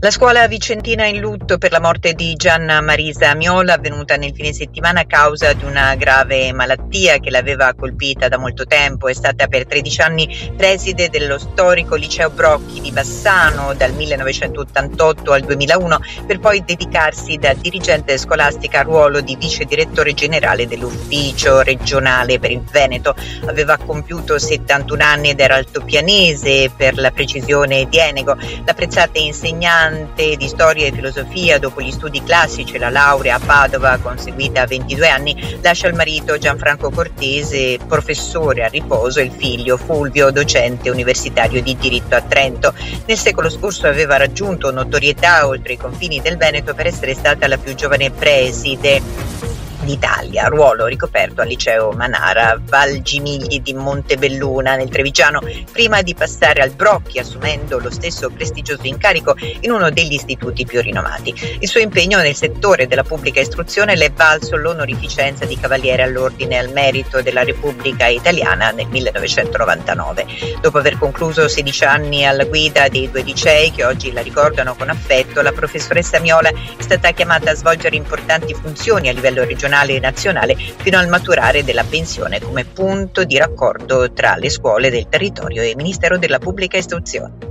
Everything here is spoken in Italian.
La scuola vicentina in lutto per la morte di Gianna Marisa Miola avvenuta nel fine settimana a causa di una grave malattia che l'aveva colpita da molto tempo. È stata per 13 anni preside dello storico liceo Brocchi di Bassano dal 1988 al 2001 per poi dedicarsi da dirigente scolastica al ruolo di vice direttore generale dell'ufficio regionale per il Veneto. Aveva compiuto 71 anni ed era altopianese per la precisione di Enego. L'apprezzata insegnante insegnante di storia e filosofia dopo gli studi classici e la laurea a Padova conseguita a 22 anni, lascia il marito Gianfranco Cortese, professore a riposo, e il figlio Fulvio, docente universitario di diritto a Trento. Nel secolo scorso aveva raggiunto notorietà oltre i confini del Veneto per essere stata la più giovane preside d'Italia, ruolo ricoperto al liceo Manara Valgimigli di Montebelluna nel Trevigiano, prima di passare al Brocchi assumendo lo stesso prestigioso incarico in uno degli istituti più rinomati. Il suo impegno nel settore della pubblica istruzione le è valso l'onorificenza di Cavaliere all'Ordine al Merito della Repubblica Italiana nel 1999. Dopo aver concluso 16 anni alla guida dei due licei che oggi la ricordano con affetto, la professoressa Miola è stata chiamata a svolgere importanti funzioni a livello regionale regionale e nazionale fino al maturare della pensione come punto di raccordo tra le scuole del territorio e il Ministero della Pubblica Istruzione.